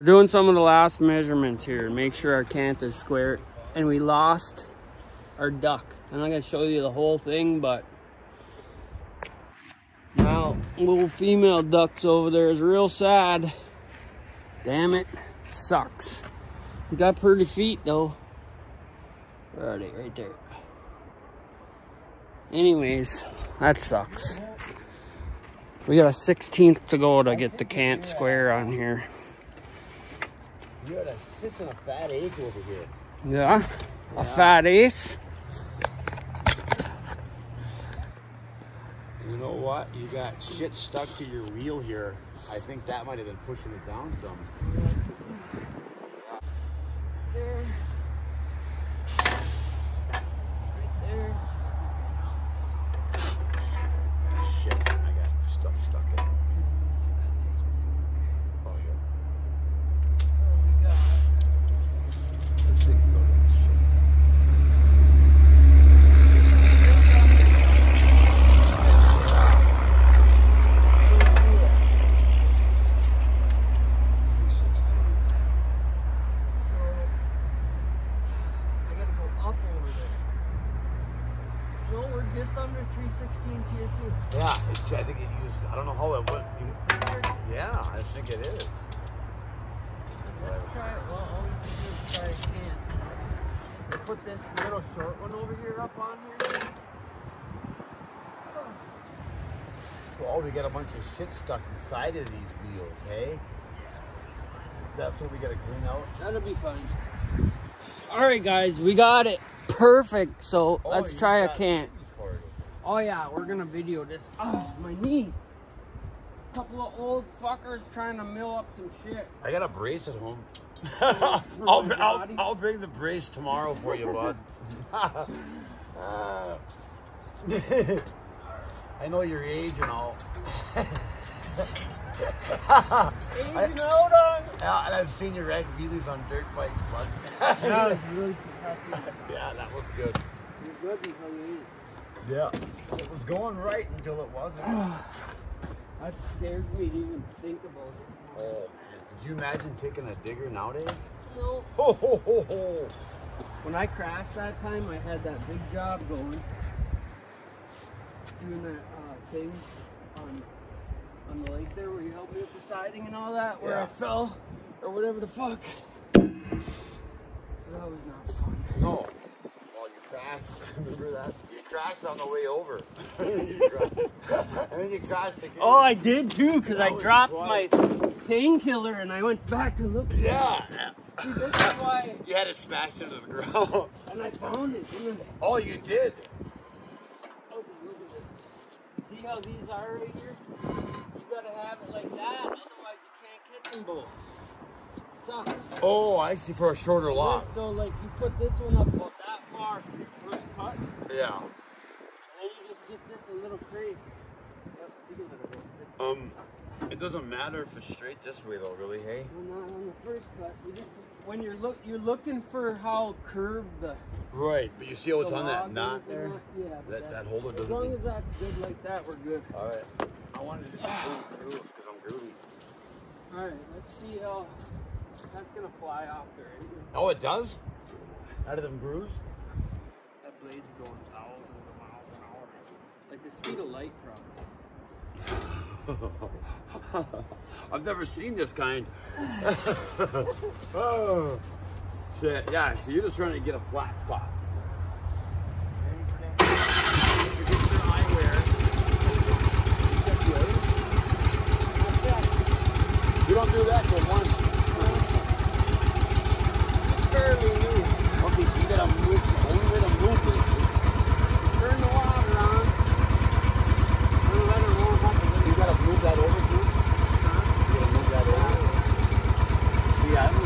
We're doing some of the last measurements here. Make sure our cant is square. And we lost our duck. I'm not gonna show you the whole thing, but now little female ducks over there is real sad. Damn it, sucks. We got pretty feet though. Where are they? Right there. Anyways, that sucks. We got a 16th to go to get the cant square on here. You got a sits in a fat egg over here. Yeah, a fat ace. You know what? You got shit stuck to your wheel here. I think that might have been pushing it down some. There. Right there. Shit, I got stuff stuck in. Oh, yeah. So we got This thing's still got shit. Three sixteens. so I gotta go up over there. No, we're just under 316s here too. Yeah, it's, I think it used. I don't know how it went. You, yeah, I think it is. Let's try it. Well, all we can do is try a can. We'll put this little short one over here up on here. Oh, we got a bunch of shit stuck inside of these wheels, hey? That's what we gotta clean out. That'll be fun. All right, guys, we got it perfect. So Oh, let's try a can. Oh yeah, we're gonna video this. Oh, my knee. Couple of old fuckers trying to mill up some shit. I got a brace at home. I'll, I'll. I'll bring the brace tomorrow for you, bud. Uh, I know your age and all. Aging out on. Yeah, and I've seen your red wheelies on dirt bikes, bud. That was really professional. yeah, that was good. You're good until you eat. Yeah. It was going right until it wasn't. That scares me to even think about it. Oh, man. Did you imagine taking a digger nowadays? No. Ho, ho, ho, ho. When I crashed that time, I had that big job going, doing that uh, thing on on the lake there where you helped me with the siding and all that, where I fell or whatever the fuck. So that was not fun. No. Well, you crashed. Remember that? You crashed on the way over. And then you crashed again. Oh, I did too, because I dropped twice. my painkiller and I went back to look. Yeah. See, this is why. You had it smashed into the ground. And I found it. didn't I? Oh, you did. Oh, look at this. See how these are right here? You gotta have it like that, otherwise you can't catch them both. Sucks. Oh, I see. For a shorter lock. So like you put this one up about that far for your first cut, and Yeah. then you just get this a little crank. Yep, you can let it Um, it doesn't matter if it's straight this way though, really. Hey. well, not on the first cut. You just, when you're look, you're looking for how curved the, Right, but you see how it's on that knot there. that- Yeah. but That that holder As doesn't. long Be... as that's good like that, we're good. All right. I wanted to just ah. go through because I'm groovy. All right, let's see how that's gonna fly off there. Anyway. Oh, it does. Out of them grooves. That blade's going thousands of miles an hour. Like the speed of light, probably. I've never seen this kind. oh, shit. Yeah, so you're just trying to get a flat spot. You don't do that till once. Fairly new. Okay, you gotta move, the only way to move this Turn the water on. And let it warm you gotta move that over too. Uh-huh. You gotta move that over. See, I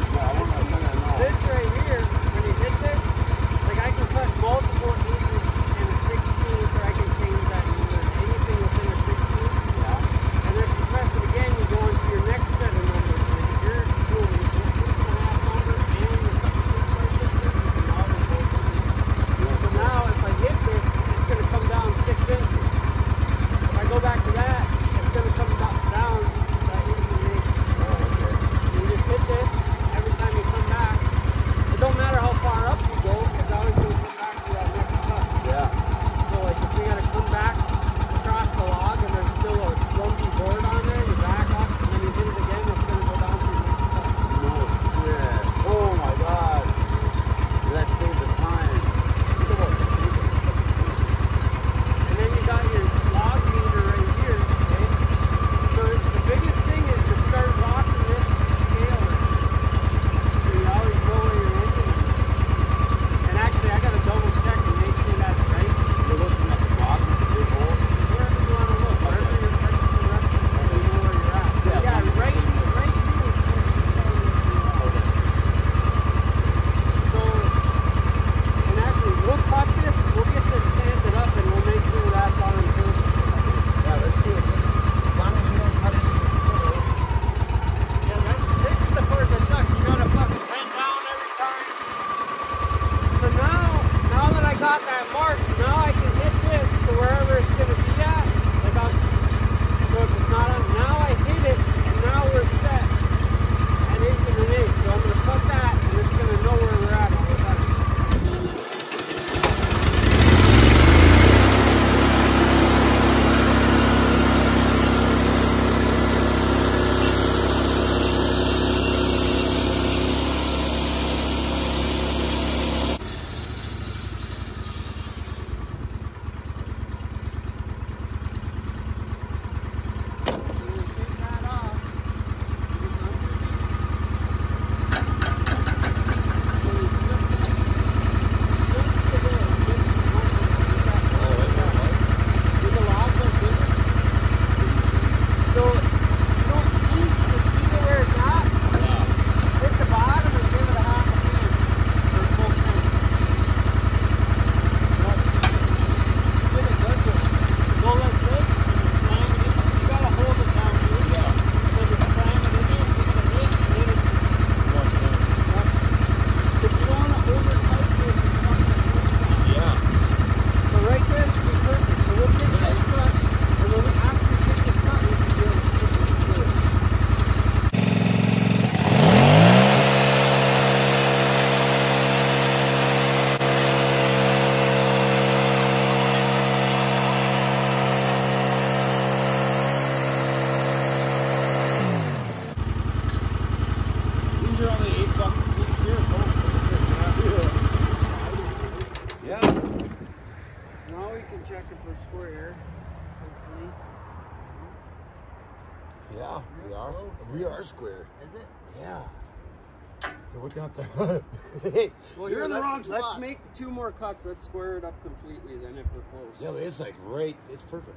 You're looking at the. hey, Well, you're in the let's, wrong let's make two more cuts. Let's square it up completely then if we're close. Yeah, but it's like right. It's perfect.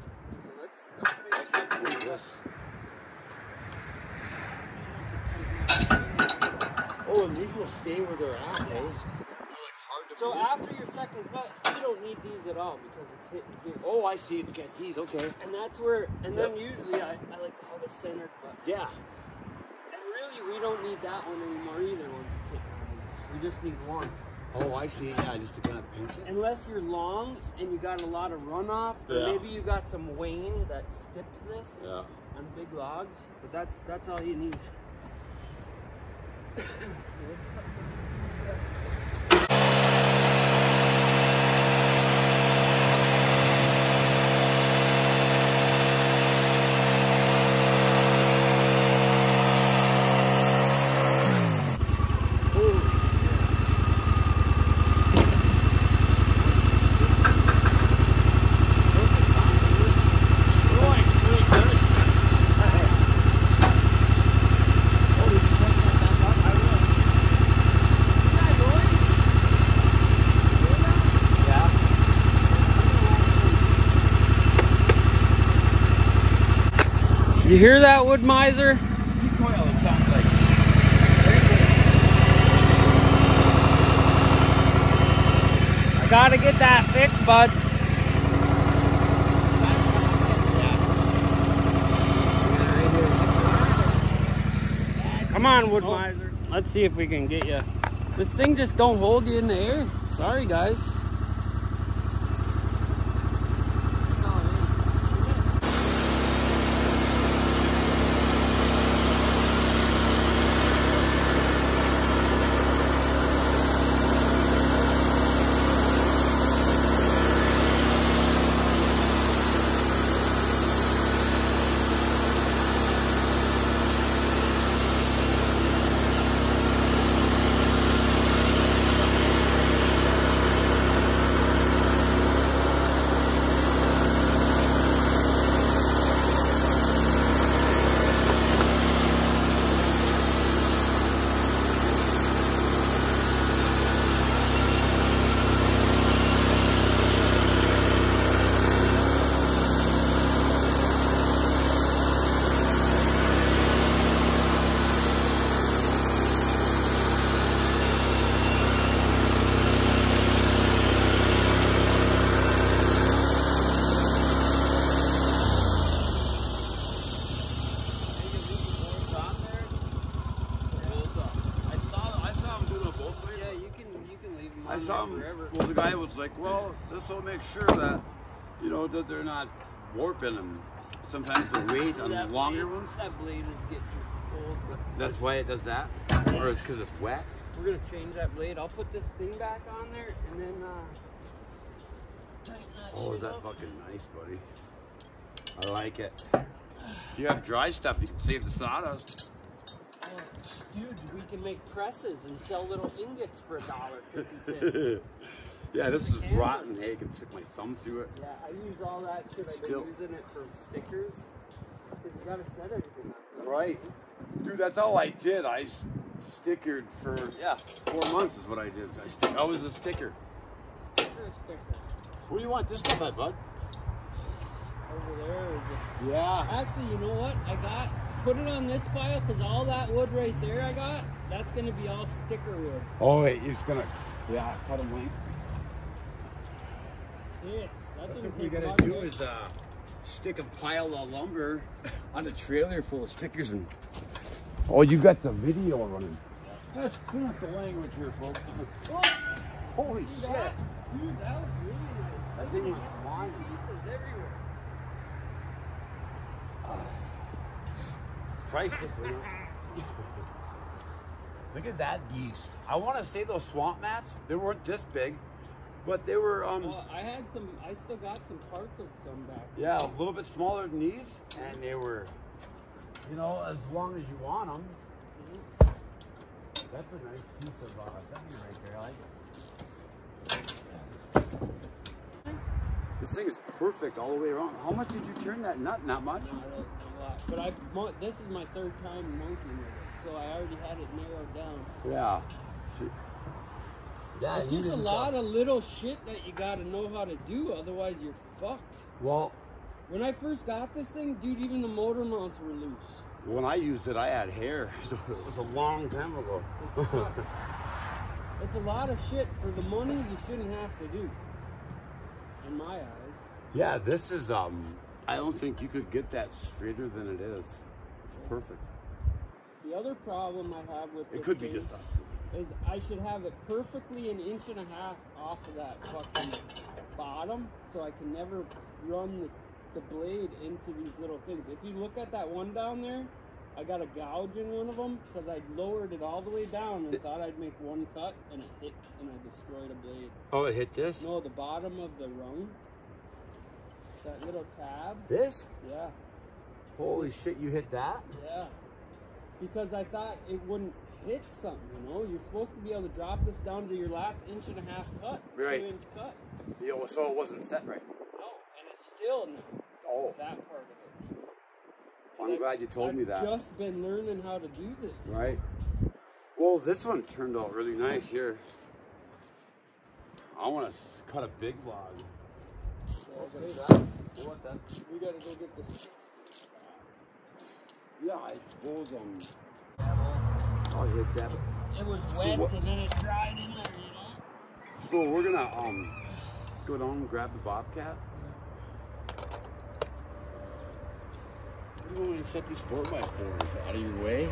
Let's, let's make. Yes. Oh, and these will stay where they're at, eh? So after your second cut, you don't need these at all because it's hitting here. Oh, I see. It. Get these. Okay. And that's where, and then Yep. usually I, I like to have it centered, but Yeah. and really we don't need that one anymore either once it's hitting on these. We just need one. Oh, I see. Yeah, just to kind of pinch it. Unless you're long and you got a lot of runoff, or Yeah. maybe you got some wane that skips this Yeah. on big logs, but that's that's all you need. You hear that, Wood-Mizer? I gotta get that fixed, bud. Come on, wood oh. miser. Let's see if we can get you. This thing just don't hold you in the air. Sorry, guys. I saw, I saw him doing it both ways. Yeah, you can you can leave them I on saw there him. forever. Well, the guy was like, "Well, this will make sure that, you know, that they're not warping them. Sometimes the weight on the that longer blade? ones. That blade is getting cold, That's why it does that, or it's because it's wet. we're gonna change that blade. I'll put this thing back on there and then uh tighten that Oh, is that up. fucking nice, buddy? I like it. If you have dry stuff, you can save the sawdust. Dude, we can make presses and sell little ingots for a dollar fifty cents. yeah, this is rotten. Hey, I can stick my thumb through it. Yeah, I use all that shit. I've been using it for stickers. Cause you gotta set everything up. Right. Dude, that's all I did. I stickered for, yeah, four months is what I did. I, stick, I was a sticker. Sticker, sticker. Where do you want this stuff at, bud? Over there, or just Yeah. Actually, you know what? I got put it on this pile because all that wood right there I got, that's gonna be all sticker wood. Oh, wait, you're just gonna, yeah, cut them length. Tits. That That's doesn't we gotta do to- is uh, stick a pile of lumber on a trailer full of stickers and. Oh, you got the video running. Let's clean up the language here, folks. Holy See shit! that? Dude, that was really nice. That thing Look went flying. Pieces everywhere. Price difference. Look at that yeast. I want to say those swamp mats. They weren't this big, but they were um. Well, I had some. I still got some parts of some back. Yeah, a little bit smaller than these, and they were, you know, as long as you want them. That's a nice piece of uh, thing right there. I like it. This thing is perfect all the way around. How much did you turn that nut? Not much. Not a, a lot. But I this is my third time monkeying with it, so I already had it narrowed down. Yeah. Shit. Yeah, it's just a lot of little shit that you gotta know how to do, otherwise you're fucked. Well, When I first got this thing, dude, even the motor mounts were loose. when I used it, I had hair, so it was a long time ago. It it's a lot of shit for the money you shouldn't have to do. In my eyes. yeah, this is um. I don't think you could get that straighter than it is. It's perfect. The other problem I have with It could be just us. Is I should have it perfectly an inch and a half off of that fucking bottom, so I can never run the, the blade into these little things. If you look at that one down there, I got a gouge in one of them because I lowered it all the way down and thought I'd make one cut, and it hit, and I destroyed a blade. Oh, it hit this. No, the bottom of the rung, that little tab, This? yeah. Holy shit! You hit that? Yeah. Because I thought it wouldn't hit something, you know? You're supposed to be able to drop this down to your last inch and a half cut. Right. Two inch cut. Yeah. So it wasn't set right. No, and it's still not Oh, that part of it. I'm I've- glad you told I've me that. just been learning how to do this. Right. Well, this one turned out really nice here. I want to cut a big log. So, okay, What that? we gotta go get this. Yeah, I suppose um. I'll hit that. It was So wet what- and then it dried in there, you know? So we're gonna um go down and grab the bobcat. You want me to set these four by fours out of your way?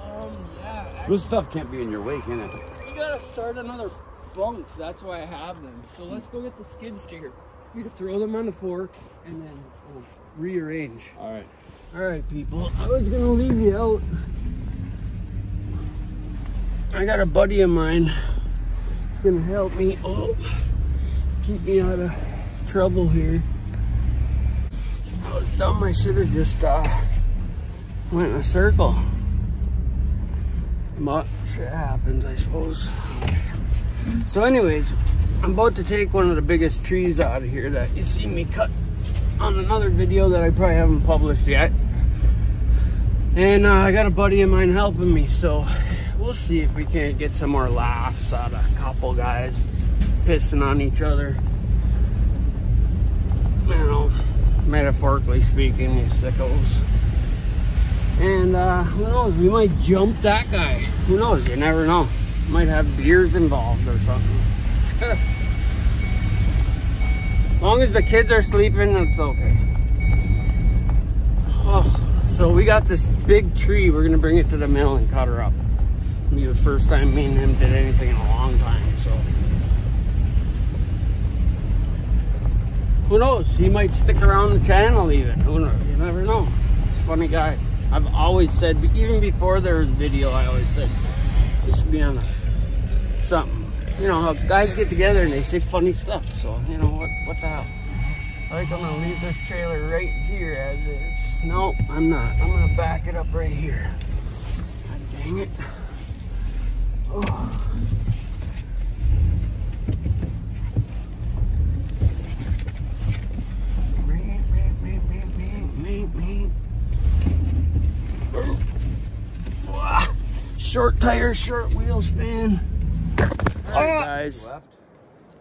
Um, yeah. This stuff can't be in your way, can it? We gotta start another bunk. That's why I have them. So let's go get the skid steer. We can throw them on the fork and then we'll rearrange. All right. All right, people. I was gonna leave you out. I got a buddy of mine. It's gonna help me. Oh, keep me out of trouble here. I was dumb. I should have just uh, went in a circle. But shit happens, I suppose. So, anyways, I'm about to take one of the biggest trees out of here that you see me cut on another video that I probably haven't published yet. And uh, I got a buddy of mine helping me, so we'll see if we can't get some more laughs out of a couple guys pissing on each other. You know, metaphorically speaking, you sickos. And uh, who knows, we might jump that guy. Who knows, you never know. Might have beers involved or something. as long as the kids are sleeping, it's okay. Oh, so we got this big tree. We're gonna bring it to the mill and cut her up. Be the first time me and him did anything in a long time. So who knows? He might stick around the channel even. Who knows? You never know. He's a funny guy. I've always said, even before there was video, I always said, this should be on a, something. You know how guys get together and they say funny stuff. So you know what? What the hell? I think I'm gonna leave this trailer right here as is. No, I'm not. I'm gonna back it up right here. God dang it. Oh. Short tires, short wheel span. Alright guys,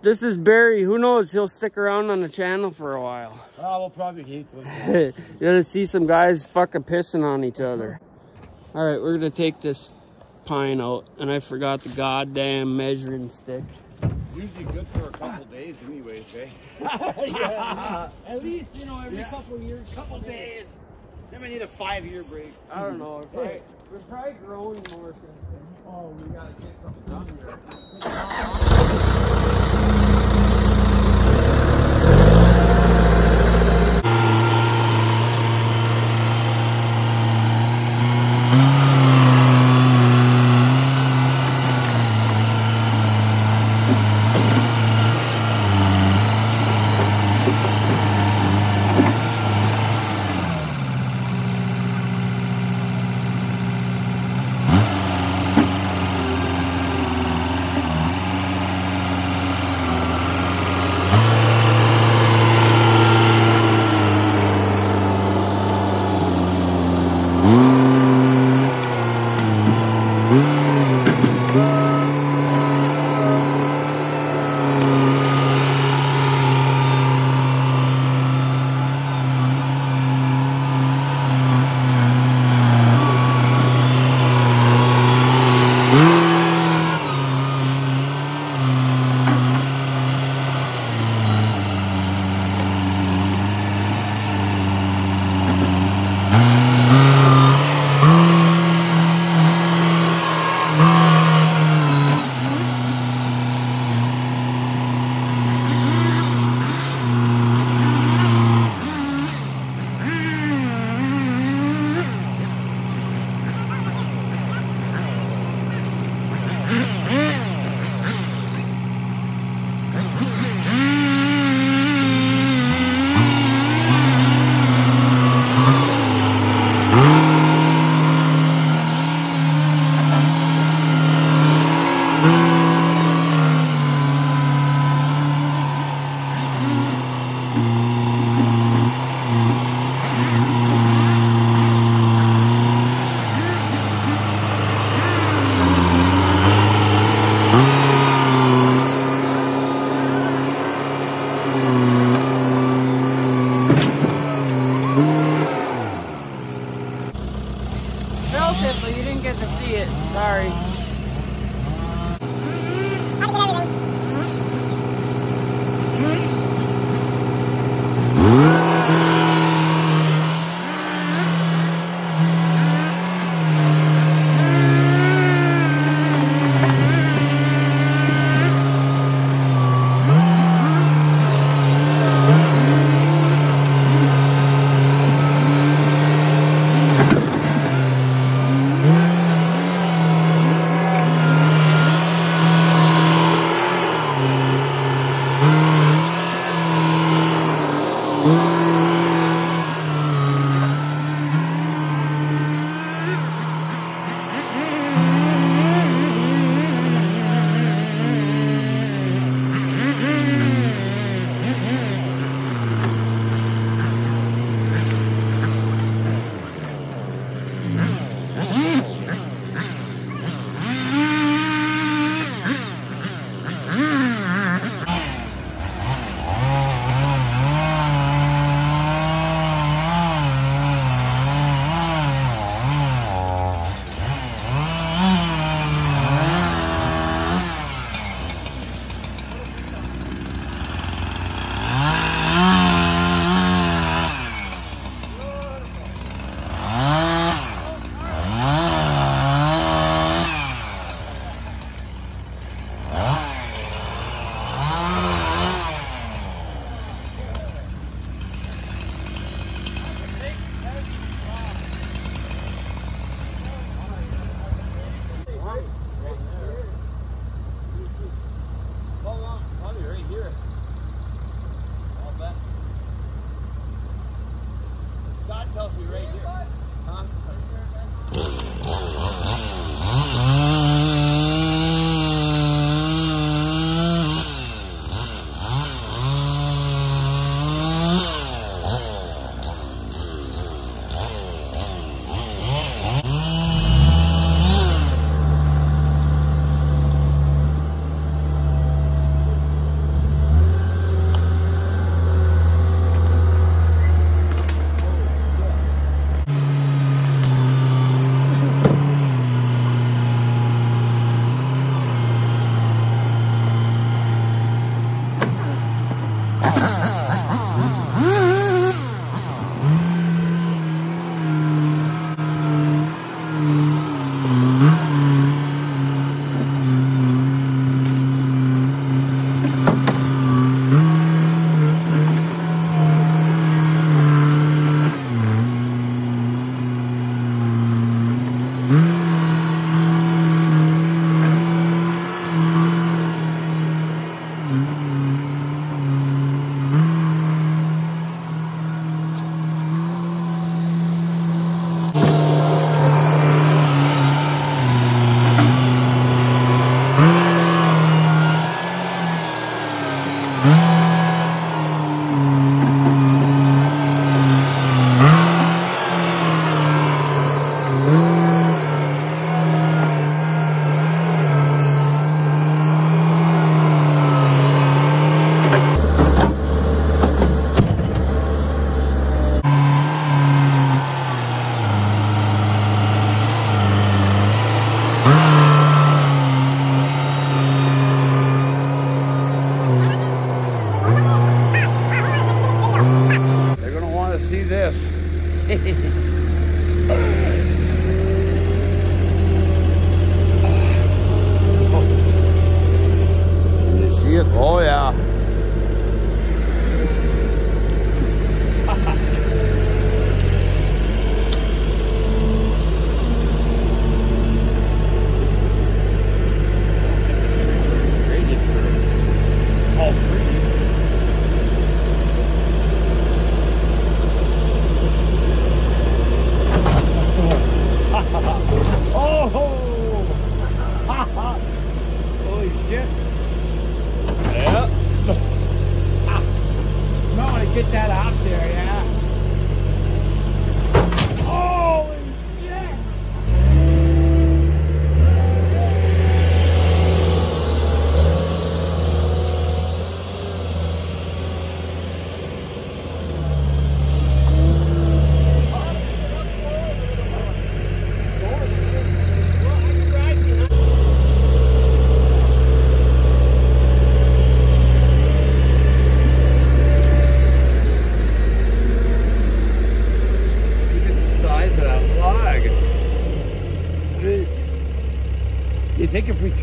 this is Barry. Who knows, he'll stick around on the channel for a while. Oh, we'll probably hate them. you gotta see some guys fucking pissing on each other. All right, we're gonna take this pine out, and I forgot the goddamn measuring stick. Usually good for a couple days, anyways, eh? yeah, at least you know every Yeah. couple years, couple days. Then we need a five-year break. I don't know. We're probably, we're probably growing more since then. Oh, we gotta get something done here.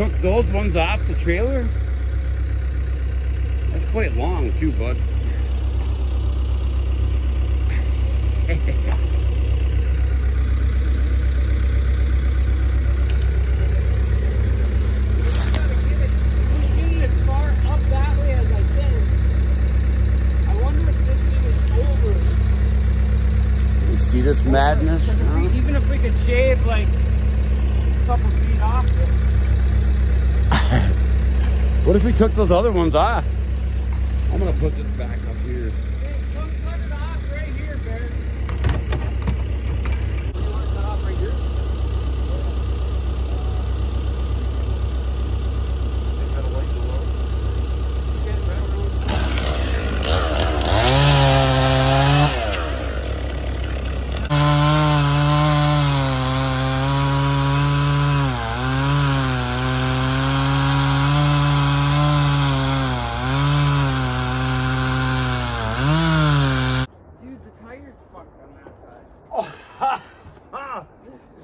took those ones off the trailer? That's quite long too, bud. Getting as far up that way as I can. I wonder if this thing is over. You see this madness? Because if we- even if we could shave like a couple feet off it. What if we took those other ones off? I'm gonna put this back up here. Hey, come cut it off right here, Bear. You want it cut off right here? Get it right around. Dude, the tire's fucked on that side. Oh, ha, ha.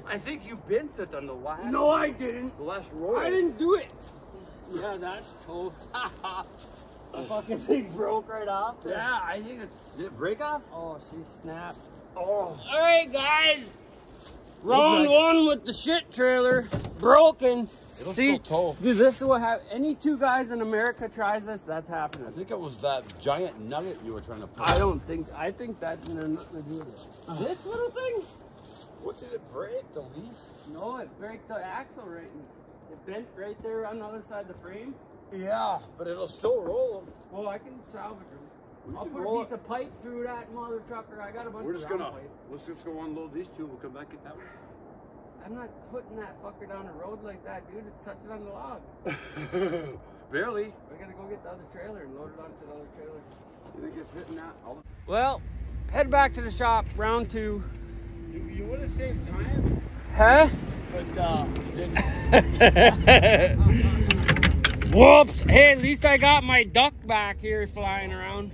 I think you bent it on the last. No, I didn't. The last roll. I didn't do it. Yeah, that's toast. the fucking thing broke right off. there. Yeah, I think it's. Did it break off? Oh, she snapped. Oh. All right, guys. Round one with the shit trailer broken. It'll See, dude, this is what hap- Any two guys in America tries this, that's happening. I think it was that giant nugget you were trying to put. I don't think. I think that nothing to do with it. Uh-huh. This little thing? What did it break? The leaf? No, it broke the axle right. in- It bent right there on the other side of the frame. Yeah, but it'll still roll them. Well, I can salvage them. We I'll put a piece it. of pipe through that mother trucker. I got a bunch of We're of just gonna. pipe. Let's just go unload these two. We'll come back at that one. I'm not putting that fucker down the road like that, dude. It's touching on the log. Barely. We gotta go get the other trailer and load it onto the other trailer. You think it's hitting that? I'll- Well, head back to the shop, round two. You, you would have saved time, Huh? but uh. Whoops! Hey, at least I got my duck back here flying around.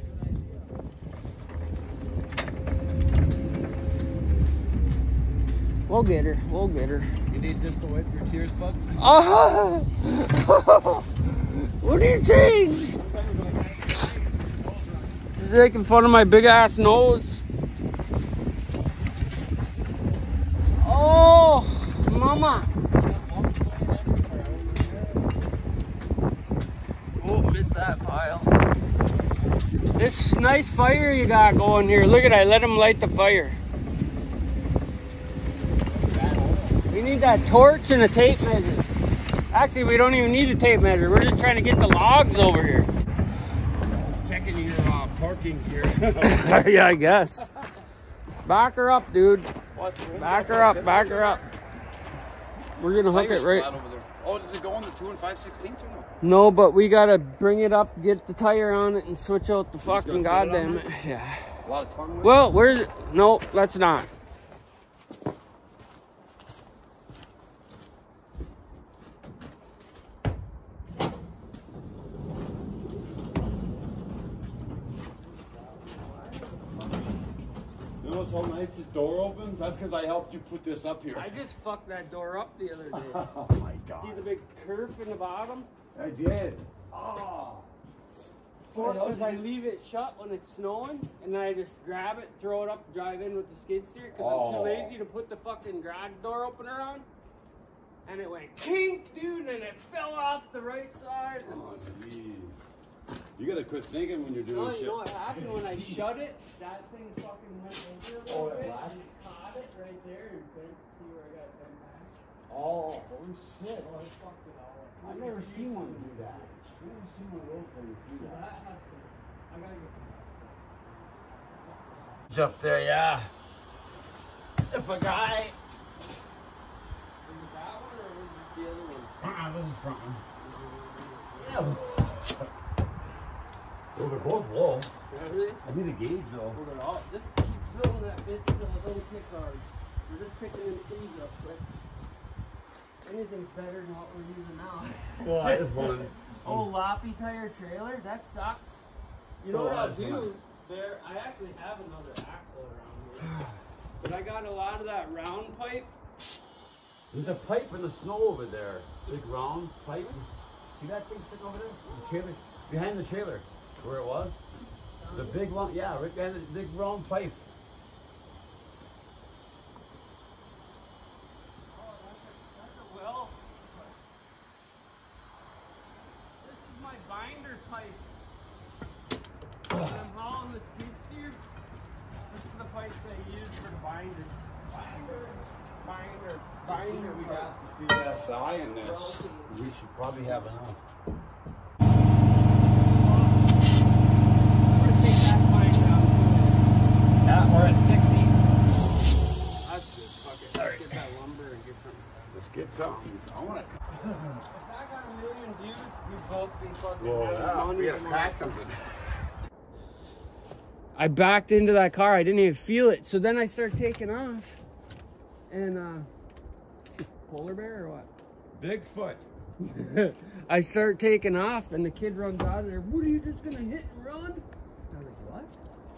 We'll get her. We'll get her. You need this to wipe your tears, bud. Oh! what do you change? He's making fun of my big ass nose. Oh, mama. Oh, missed that pile. This nice fire you got going here. Look at that. Let him light the fire. We need that torch and a tape measure. Actually, we don't even need a tape measure. We're just trying to get the logs over here. Checking your uh, parking gear. yeah, I guess. Back her up, dude. Back her up. Back her up. We're gonna hook it right. over there. Oh, does it go on the two and five sixteenths or no? No, but we gotta bring it up, get the tire on it, and switch out the gonna fucking set it goddamn it. Yeah. A lot of tongue. Well, where's it? No, let's not. So nice? This door opens. That's because I helped you put this up here. I just fucked that door up the other day. oh my god. See the big curve in the bottom? I did. Oh. Because I leave it shut when it's snowing, and then I just grab it, throw it up, drive in with the skid steer, because I'm Oh. too lazy to put the fucking garage door opener on. And it went kink, dude, and it fell off the right side. Oh, jeez. You gotta quit thinking when you're doing oh, No, shit. you know what happened when I shut it? That thing fucking went over a little Oh, bit latched? and caught it right there and bent. See where I got ten back? Oh, holy shit. Oh, it fucked it all up. I I've never seen one do that. I've never seen one of those things do So that. that has to. I gotta get. Up there, yeah. If a guy. Was it that one or was it the other one? Uh-uh, this is front one. Mm-hmm. Well, they're both low. Really? I need a gauge though. Hold it all. Just keep filling that bitch till it don't kick hard. We're just picking them trees up quick. Anything's better than what we're using now. Well, I just wanted. Oh, loppy tire trailer? That sucks. You know Oh, what I'll that's do? fine. There, I actually have another axle around here. But I got a lot of that round pipe. There's a pipe in the snow over there. Big round pipe. See that thing sitting over there? The trailer. Behind the trailer. Where it was? The big one. Yeah, right behind the big round pipe. Oh, that's a, that's a well. This is my binder pipe. When I'm hauling the skid steer, this is the pipes I use for the binders. Binder, binder, binder. We pipe. got PSI in this. We should probably have enough. I'm gonna take that pipe down. Yeah, we're at 60. That's good. Fuck it. Let's get that lumber and get some. Let's get something. I want to. If I got a million views, we'd both be fucking Well, having yeah, money we gotta tomorrow. crack something. I backed into that car. I didn't even feel it. So then I start taking off. And, uh, polar bear or what? Bigfoot. I start taking off, and the kid runs out of there. What are you just gonna hit and run? I was like, what?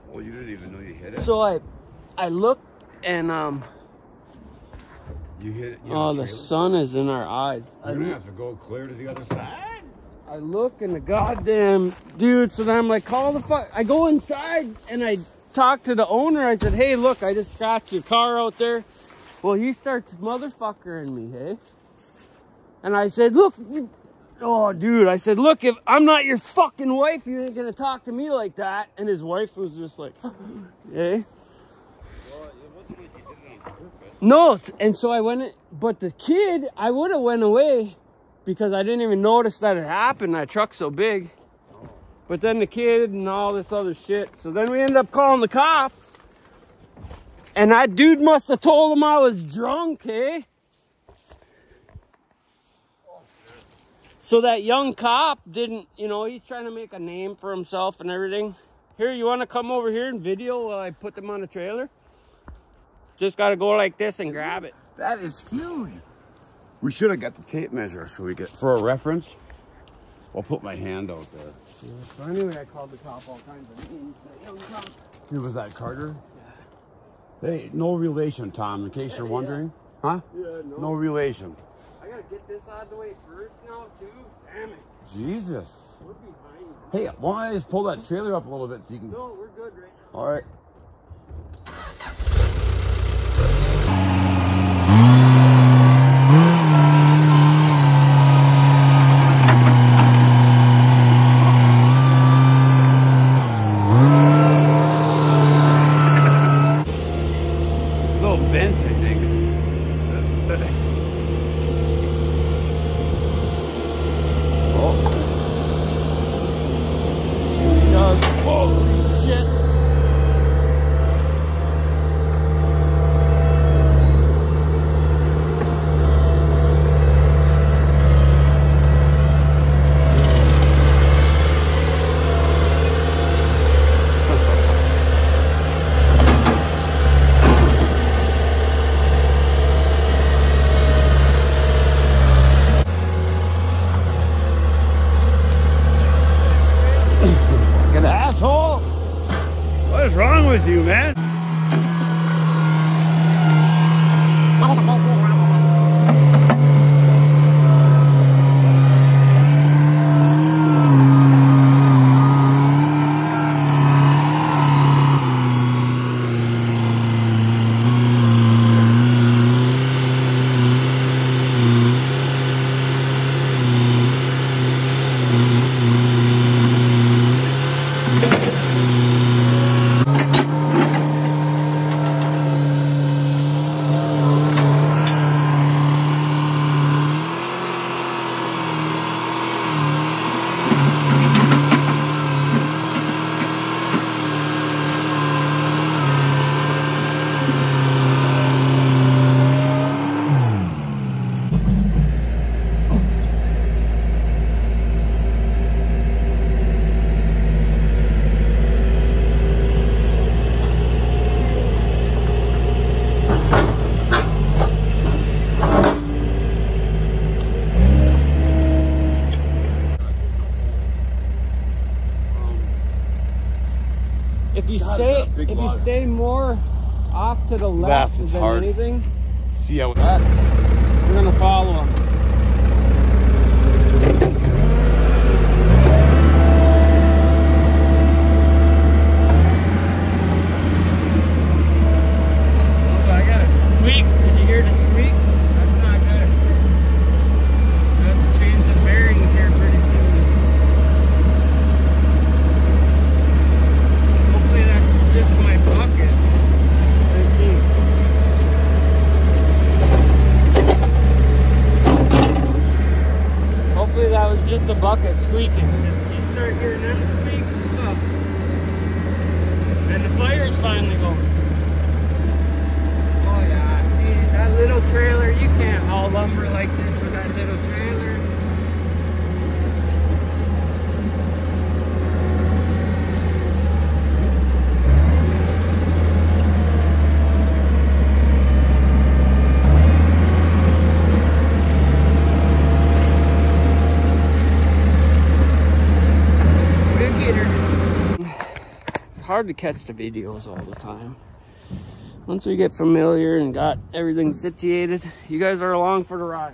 Well, you didn't even know you hit it. So I, I look, and um, you hit it. You oh, the sun is in our eyes. I, You're gonna have to go clear to the other side. I look, and the goddamn dude. So then I'm like, call the fuck. I go inside, and I talk to the owner. I said, hey, look, I just scratched your car out there. Well, he starts motherfuckering me, hey. And I said, look, oh, dude. I said, look, if I'm not your fucking wife, you ain't gonna talk to me like that. And his wife was just like, hey. Well, it wasn't like you did it on purpose. No, and so I went, but the kid, I would have went away because I didn't even notice that it happened. That truck's so big. But then the kid and all this other shit. So then we ended up calling the cops. And that dude must have told him I was drunk, eh? So that young cop didn't, you know, he's trying to make a name for himself and everything. Here, you want to come over here and video while I put them on the trailer? Just got to go like this and grab it. That is huge. We should have got the tape measure so we get for a reference. I'll put my hand out there. So anyway, I called the cop all kinds of names. That young cop. Who was that, Carter? Hey, no relation, Tom, in case you're Yeah. wondering. Huh? Yeah, No relation. I gotta get this out of the way first now, too. Damn it. Jesus. We're behind. Hey, why don't I just pull that trailer up a little bit so you can. No, we're good right now. All right. Squeaking. You start hearing them squeaks, stop. And the fire's finally going. Oh yeah, see that little trailer, you can't haul lumber like this with that little trailer. Good getter. It's hard to catch the videos all the time. Once we get familiar and got everything situated, you guys are along for the ride.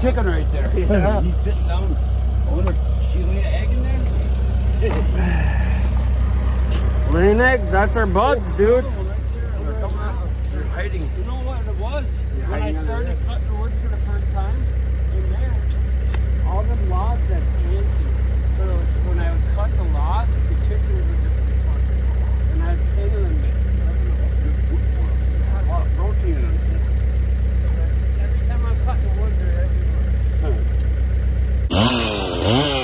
Chicken right there. Yeah. He's sitting down. I wonder she laid an egg in there? Laying egg, that's our buds, dude. They're coming out. They're hiding. You know what it was? You're when I started there. cutting wood for the first time, in there, all the logs had ants in. So was, when I would cut the log, the chickens would just be fucking. And I'd tangle them. Good food for them. A lot of protein in them. Every time I'm cutting wood, they're everywhere. Yeah.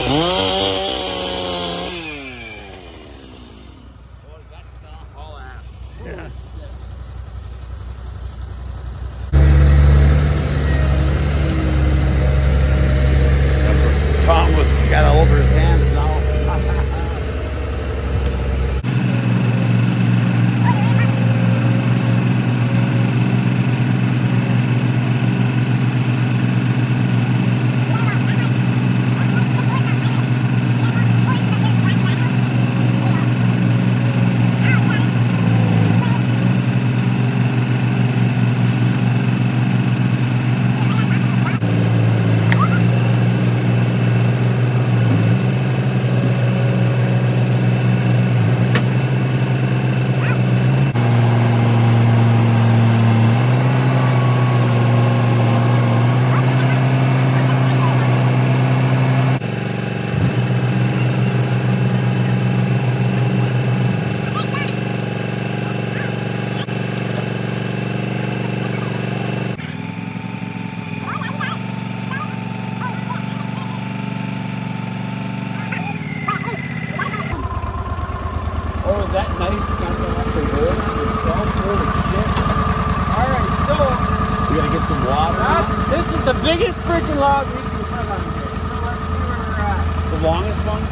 Where we're at. The longest one?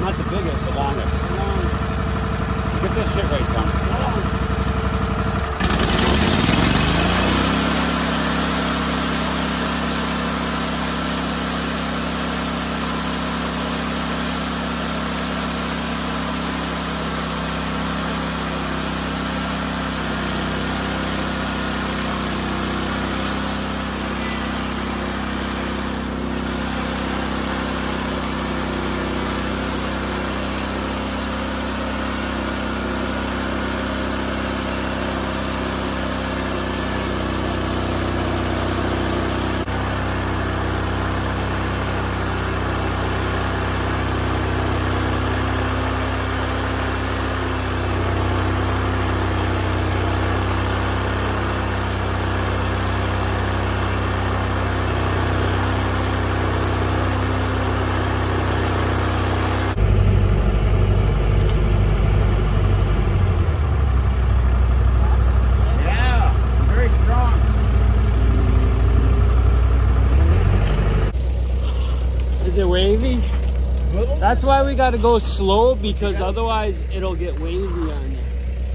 Not the biggest, the longest. Get this shit right, Tom. Yeah, very strong. Is it wavy? That's why we gotta go slow because otherwise it'll get wavy on you.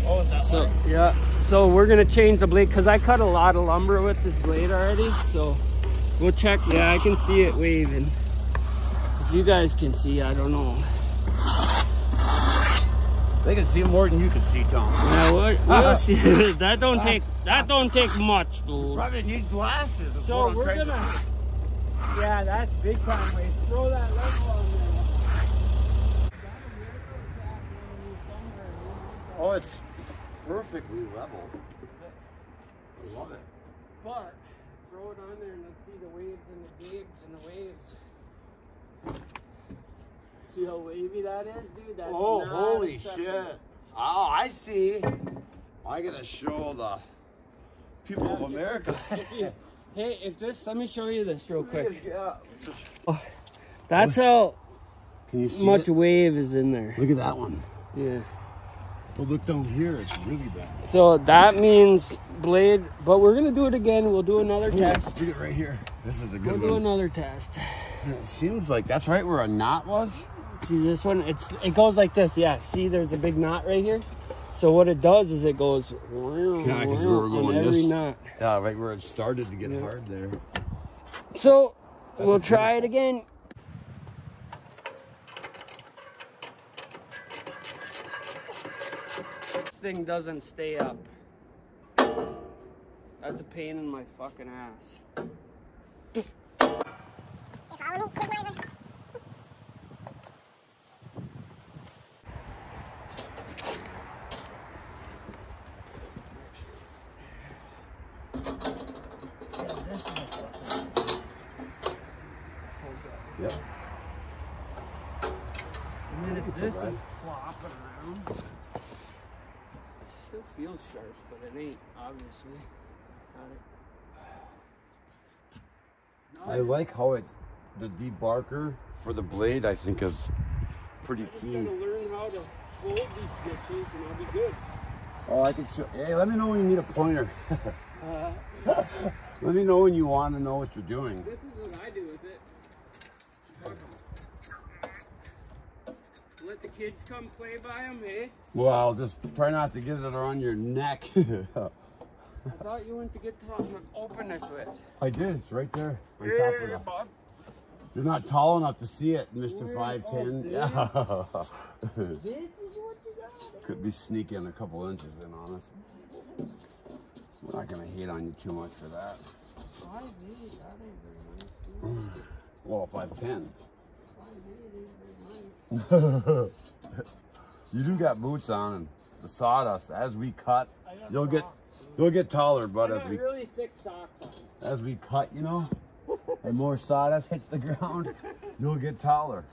Oh, is that So yeah. So we're gonna change the blade because I cut a lot of lumber with this blade already. So we'll check. Yeah, I can see it waving. If you guys can see, I don't know. They can see more than you can see, Tom. Yeah, we'll, we'll see. that don't take that don't take much, dude. Probably need glasses. So we're gonna. Yeah, that's big time wave. Throw that level on there. Oh, it's perfectly level. I love it. But throw it on there and let's see the waves and the gabes and the waves. See how wavy that is, dude? That's Oh, not holy acceptable. shit. Oh, I see. I gotta show the people of America. If you, hey, if this, let me show you this real quick. Yeah. Oh, that's how Can you see much it? wave is in there. Look at that one. Yeah. But look down here, it's really bad. So that means blade, but we're gonna do it again. We'll do another test. Do it right here. This is a good We'll good do another test. It seems like that's right where a knot was. See this one? It's it goes like this. Yeah. See, there's a big knot right here. So what it does is it goes Yeah, we were going every this- knot. Yeah, right where it started to get hard there. So we'll try it again. Thing doesn't stay up. That's a pain in my fucking ass. Yeah, this is a fucking. Yep. And then if It's this alright. is flopping around, still feels sharp, but it ain't obviously. Got it. I like how it, the debarker for the blade, I think is pretty Just key. gotta learn how to fold these bitches, and I'll be good. Oh, I can show. Hey, let me know when you need a pointer. Uh, let me know when you want to know what you're doing. this is what I do Let the kids come play by them, eh? Well, just try not to get it around your neck. I thought you went to get something to open this with. I did. It's right there. On yeah, top of the... You're not tall enough to see it, Mr. Where 510. Yeah. this is what you got. Could be sneaking a couple inches in on us. We're not going to hate on you too much for that. Well, 510. you do got boots on and the sawdust. As we cut, you'll get you'll get taller, but as we really thick socks on. as we cut, you know, and more sawdust hits the ground, you'll get taller.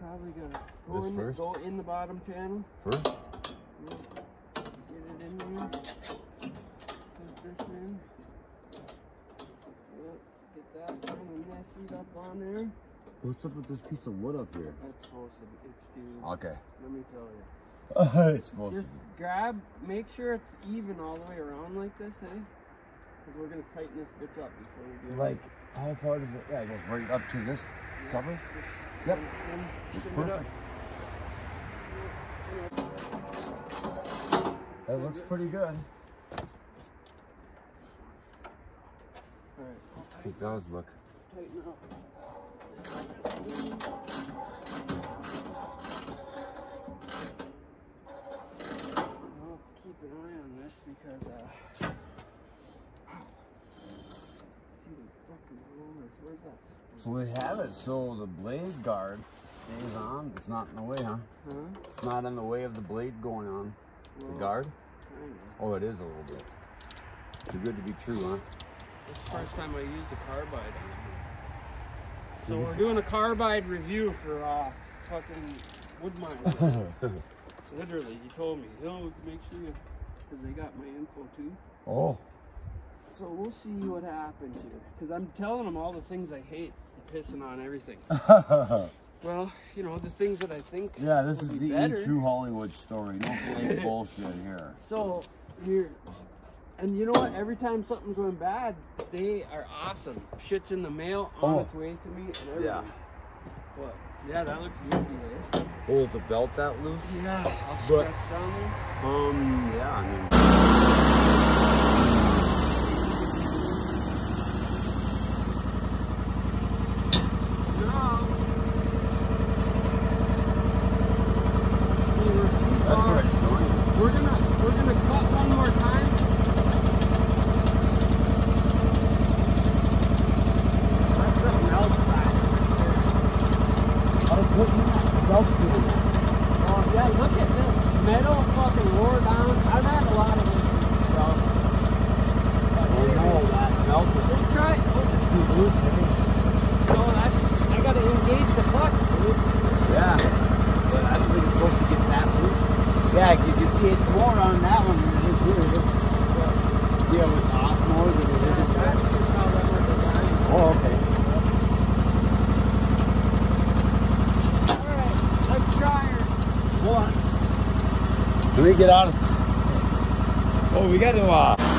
Probably gonna go This in, first? go in the bottom channel. First, Get it in there. Set this in. Yep, get that messied up on there. what's up with this piece of wood up here? That's supposed to be, it's dude. Okay. Let me tell you. it's supposed Just grab, make sure it's even all the way around like this, eh? Because we're gonna tighten this bitch up before we do to. it. Like, how far does it? Yeah, it goes right up to this Yeah, cover. Yep. Sim, It's sim it perfect. That looks pretty good. Alright, It does look. Tighten up. I'll keep an eye on this because, uh. See the fucking rollers. Where's that? So they have it so the blade guard stays on. It's not in the way, huh? Huh? It's not in the way of the blade going on. The guard? Oh, it is a little bit. Too good to be true, huh? This is the first time I used a carbide. So we're doing a carbide review for uh fucking Wood-Mizer. Literally, he told me he'll make sure you, because they got my info too. oh. So we'll see what happens here. Because I'm telling him all the things I hate, and pissing on everything. Well, you know the things that I think. yeah, this is be the better. True Hollywood story. No bullshit here. So here, and you know what? Every time something's going bad, they are awesome. Shit's in the mail on Oh. its way to me and everything. Yeah. What? Yeah, that looks goofy, eh? Oh, the belt that loose? Yeah. But- down there. Um, yeah, I mean. No. See, we're too That's far. where it's going. We're gonna we're gonna cut one more time. That's something else back I was putting that belt to it. Oh yeah, look at this. Metal fucking wore down. I've had a lot of issues, so. Oh no, that belt is Let's try it. Oh, too loose. I think. no, that's I gotta engage the clutch, dude. Yeah. But I don't think it's supposed to get that loose. Yeah, because you see it's more on that one than it is here. Yeah, it's off more than it is. in that. That's just how that was designed. Oh, okay. Alright, let's try her. Hold on. Let me get out of. Oh, we got to. Uh...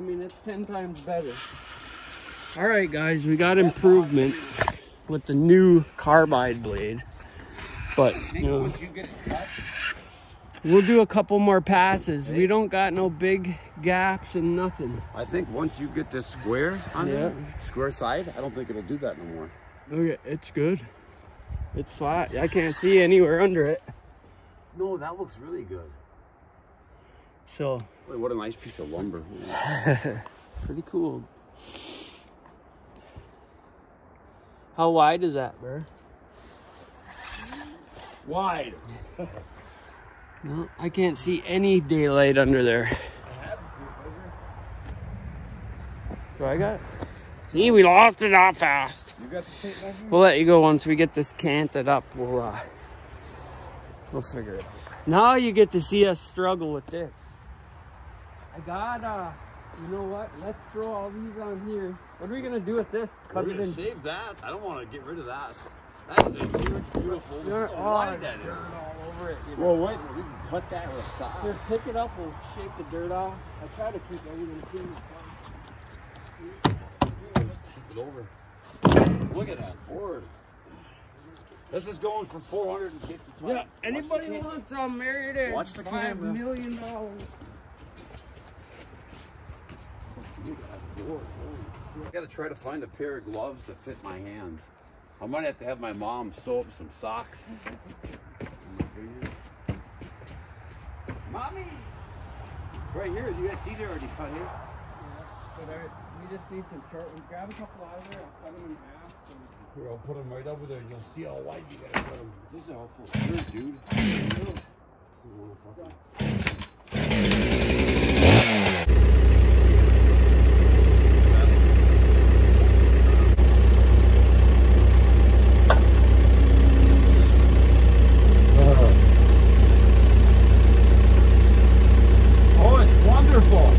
I mean it's ten times better. All right, guys, we got improvement with the new carbide blade. But you know, once you get it cut, we'll do a couple more passes. We don't got no big gaps and nothing. I think once you get this square on Yeah. there, square side, I don't think it'll do that no more. Okay, it's good. It's flat. I can't see anywhere under it. No, that looks really good. So Boy, what a nice piece of lumber. pretty cool. How wide is that, bro? Wide. No, I can't see any daylight under there. So I got. it. See, we lost it that fast. You got the? We'll let you go once we get this canted up. We'll uh, we'll figure it out. Now you get to see us struggle with this. I got uh, you know what? Let's throw all these on here. What are we gonna do with this? Cut We're gonna in. save that. I don't want to get rid of that. That is a huge, beautiful. You're Look how all wide that is. all over it. You know? Well, wait, we can cut that with a saw. Here, pick it up. We'll shake the dirt off. I try to keep everything clean. Flip it over. Look at that board. This is going for 450. Yeah, anybody wants the wants on married at Watch the five camera. million dollars. Look at that board. Holy shit. I gotta try to find a pair of gloves to fit my hands. I might have to have my mom sew up some socks. Mommy! Right here, you got these already cut here. But I, we just need some short ones. Grab a couple out of there. I'll cut them in half. and- Here, I'll put them right over there and you'll see how wide you gotta put them. This is all full of dude. Oh, it's wonderful.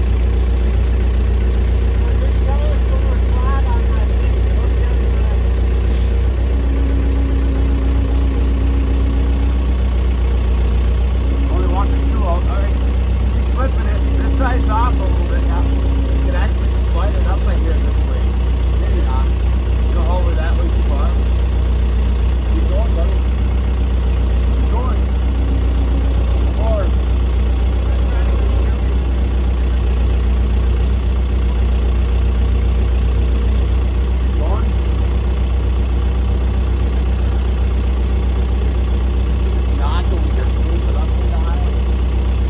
Only walking through all, all right. Keep flipping it. This side's off a little bit now. You can actually slide it up right here this way. Maybe not. You don't hold it that way too far. Keep going, buddy. Keep going. Forward. Keep going. Not over here. Move it up and down.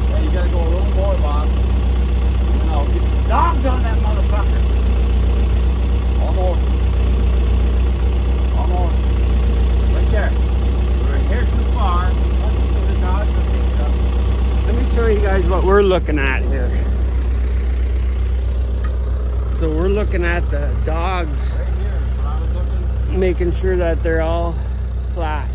Yeah, you gotta go a little more, boss. And then I'll get some dogs on that motherfucker. Almost. Almost. Right there. We're here too far. The dogs will pick it up. Let me show you guys what we're looking at here. So we're looking at the dogs, making sure that they're all flat.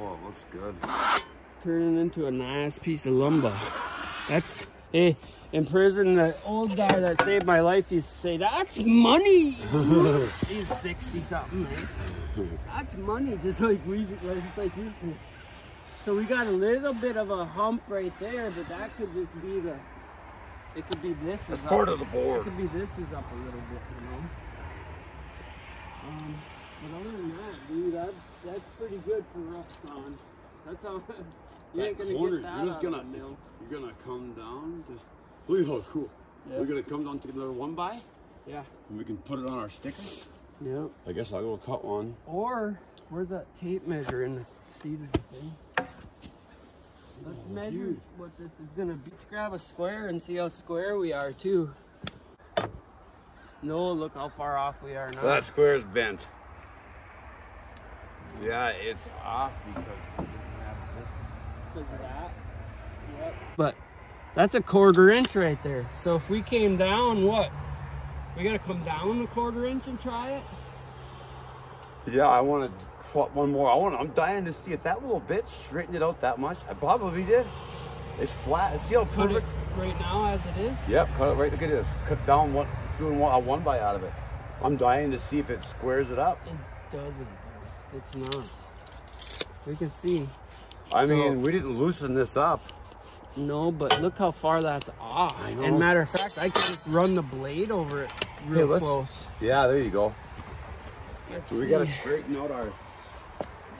Oh, it looks good. Turning into piece of lumber. That's hey. In prison, the old guy that saved my life used to say, "That's money." He's sixty something, man. That's money, just like we, just like you said. So we got a little bit of a hump right there, but that could just be the. It could be this is That's up. part of the It board. could be this is up a little bit, you know. Um, but other than that, dude, that that's pretty good for rough sawn. That's how you That gonna corner, that you're just gonna, of the mill. you're gonna come down. Just oh, look how cool. Yeah. We're gonna come down to another one by, Yeah. and we can put it on our sticker. Yeah. I guess I'll go cut one. Or where's that tape measure in the seat of the thing? Let's Oh, measure huge. what this is gonna be. Let's grab a square and see how square we are too. No, look how far off we are now. That square's bent. Yeah, it's off because we didn't have this. Because of that. Yep. But That's a quarter inch right there. So if we came down, what? We gotta come down a quarter inch and try it? Yeah, I want to cut one more. I want. I'm dying to see if that little bit straightened it out that much. I probably did. It's flat. See how Cut it perfect? right now as it is? Yep, cut it right. Look at this. Cut down one. It's doing one, a one by out of it. I'm dying to see if it squares it up. It doesn't, dude. It's not. We can see. I So- mean, we didn't loosen this up. No, but look how far that's off. I know. And matter of fact, I can just run the blade over it real let's- close. Yeah, there you go. Let's We got to straighten out our.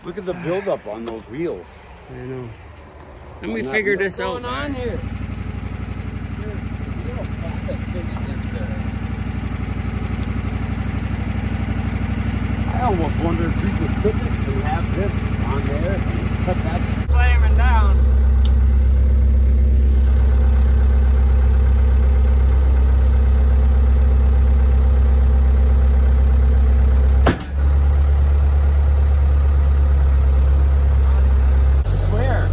Look at the buildup on those wheels. I know. Let me On that figure wheel. this out. What's going on here? I almost wonder if we could put this and have this on there and cut that. Slamming down. Where?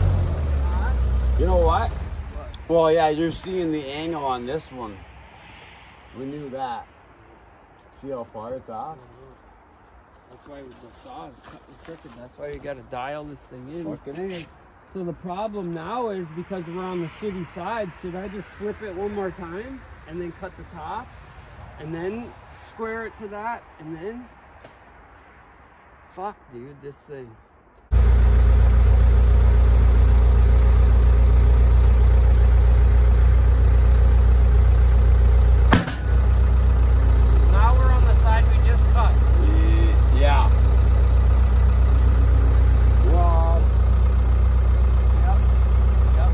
You know what? Well, yeah, you're seeing the angle on this one. We knew that. See how far it's off? That's why the saw is cut and crooked. That's why you got to dial this thing in. Fucking A. So the problem now is because we're on the shitty side, should I just flip it one more time and then cut the top and then square it to that and then? Fuck, dude, this thing. Now we're on the side we just cut. Yeah. Well, Yep. Yep.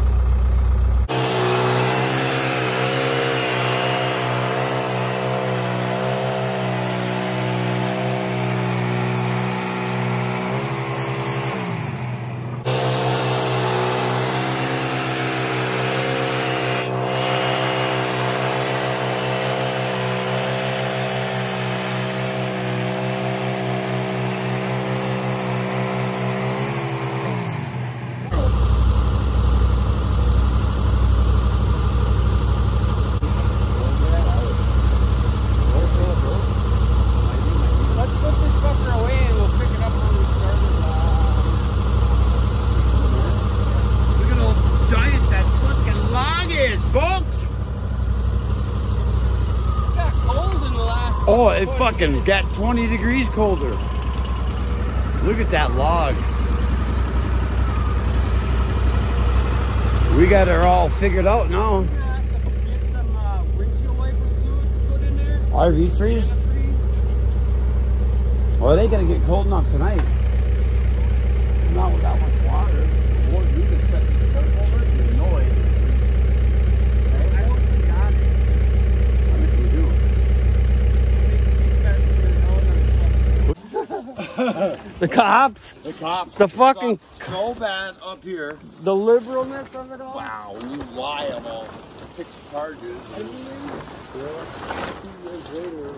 Let's put this fucker away and we'll pick it up when we start it. look at how giant that fucking log is, folks. It got cold in the last. Oh, it fucking got 20 degrees colder. Look at that log. We got her all figured out now. We're gonna have to get some uh, windshield wiper fluid to put in there. RV freeze? Well, it ain't gonna get cold enough tonight. Not without much water. Or you can set the start over it and know it. I hope we got it. I think we do. The cops, The cops. The fucking- so bad up here. the liberalness of it all. Wow, you lie about six charges. And, two years later,